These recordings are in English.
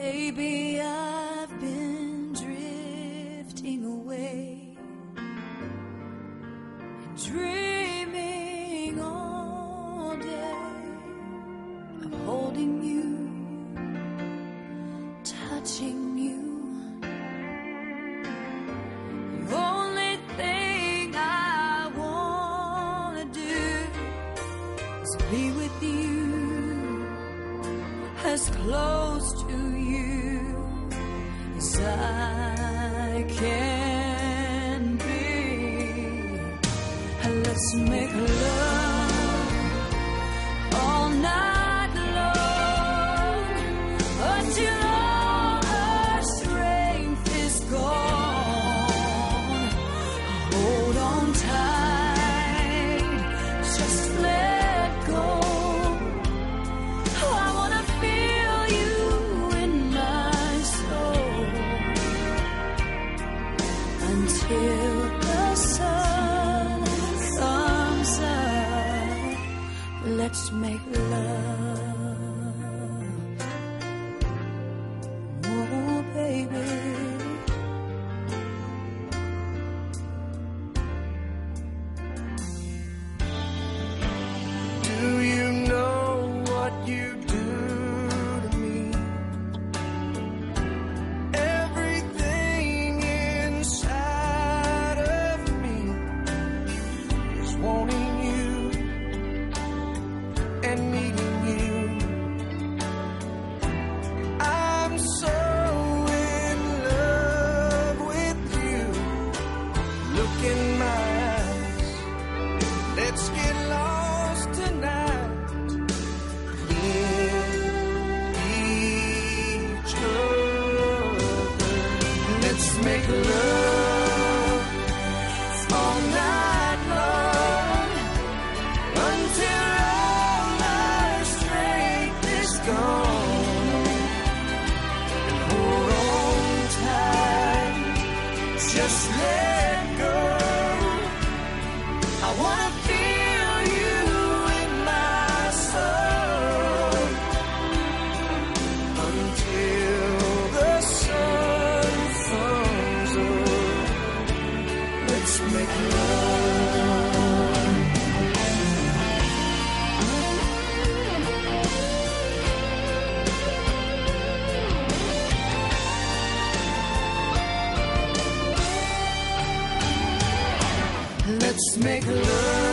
Baby, I've been drifting away dreaming all day of holding you, touching you. The only thing I wanna do is be with you as close to you as I can be. Let's make love until the sun comes up. Let's make love, make love all night long until all our strength is gone. And hold on tight, just let go. I wanna Let's make love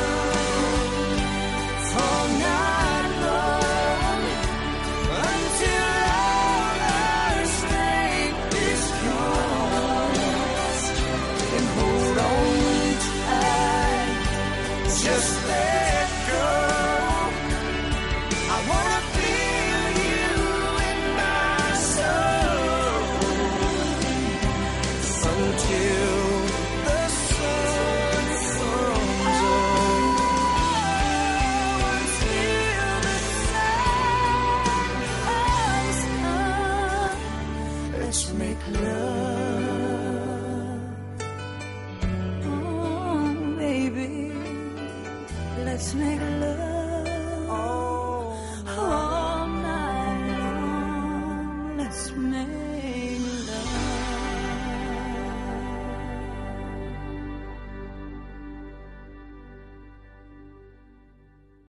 Oh, let's make love.